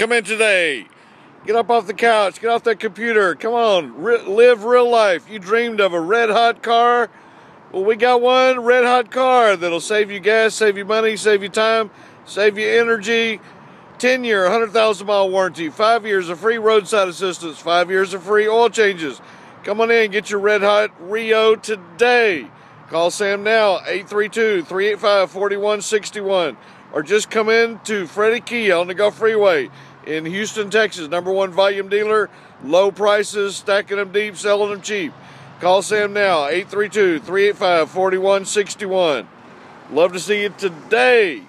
Come in today. Get up off the couch. Get off that computer. Come on. Re live real life. You dreamed of a red hot car. Well, we got one red hot car that'll save you gas, save you money, save you time, save you energy. 10 year, 100,000 mile warranty, 5 years of free roadside assistance, 5 years of free oil changes. Come on in, get your red hot Rio today. Call Sam now, 832 385 4161. Or just come in to Fredy Kia on the Gulf Freeway in Houston, Texas. Number one volume dealer, low prices, stacking them deep, selling them cheap. Call Sam now, 832 385 4161. Love to see you today.